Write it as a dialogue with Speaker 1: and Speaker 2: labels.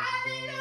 Speaker 1: Let's go.